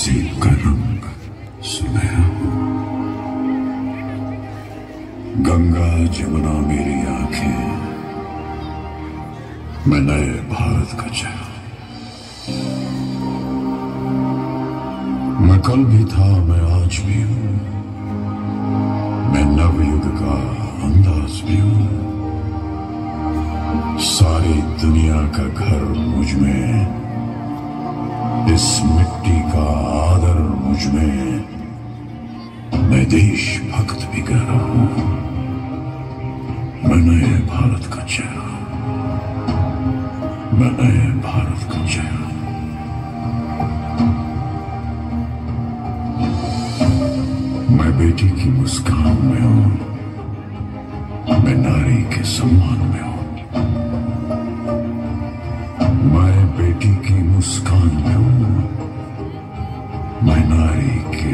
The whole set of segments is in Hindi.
तहजीब का रंग सुनहरा हूँ। गंगा जमुना मेरी आँखें। मैं नए भारत का चेहरा। मैं कल भी था, मैं आज भी हूँ। मैं नवयुग का अंदाज भी हूँ। सारी दुनिया का घर मुझमें। इस मिट्टी का आदर मुझमें मैं देशभक्त भी कह रहा हूँ। मैं नए भारत का चेहरा मैं नए भारत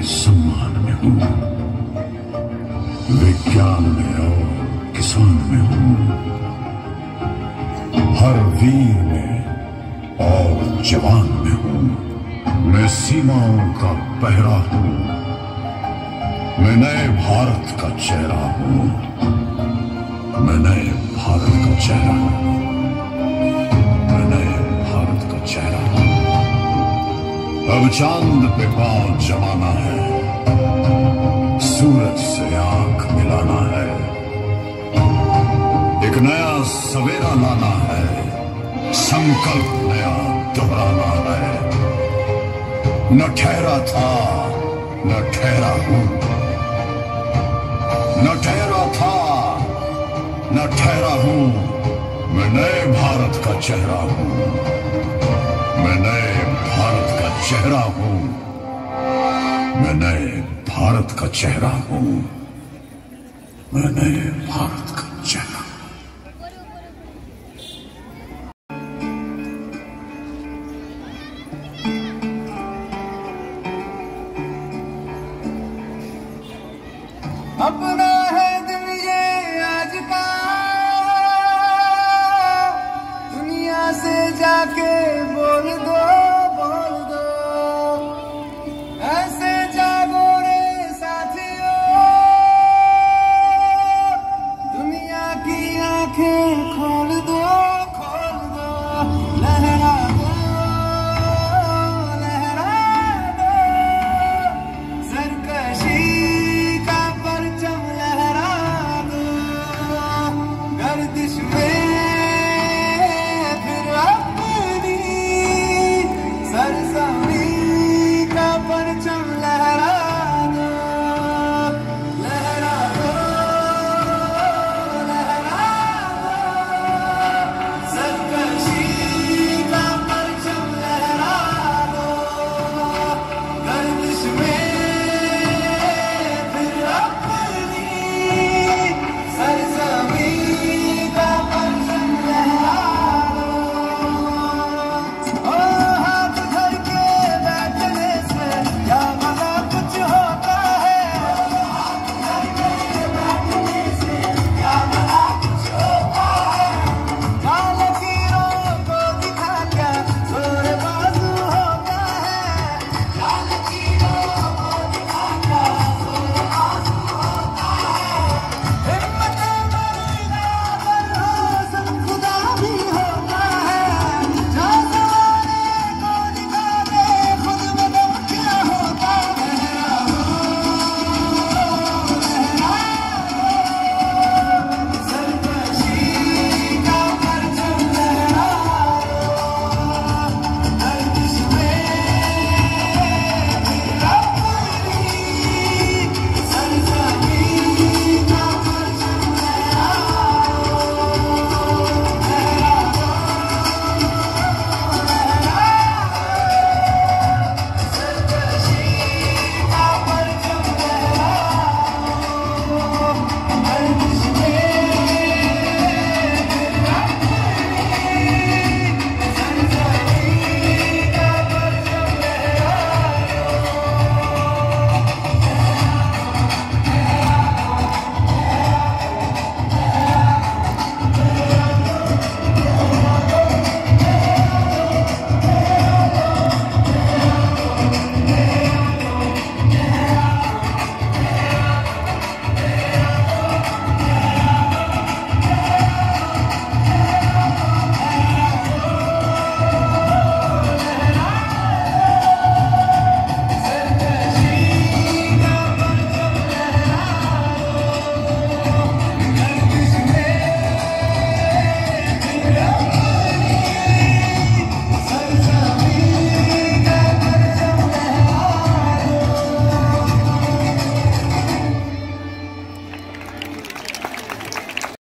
सम्मान में हूँ। विज्ञान में और किसान में हूँ। हर वीर में और जवान में हूँ। मैं सीमाओं का पहरा हूँ। मैं नए भारत का चेहरा हूँ। मैं नए भारत का चेहरा हूँ। अब चाँद पे पाँव जमाना है सूरज से आँख मिलाना है एक नया सवेरा लाना है संकल्प नया दोहराना है न ठहरा था न ठहरा हूँ न ठहरा था न ठहरा हूँ मैं नए भारत का चेहरा हूँ मैं नए चेहरा हूँ। मैं नए भारत का चेहरा हूँ। मैं नए भारत का चेहरा। अपना Can't.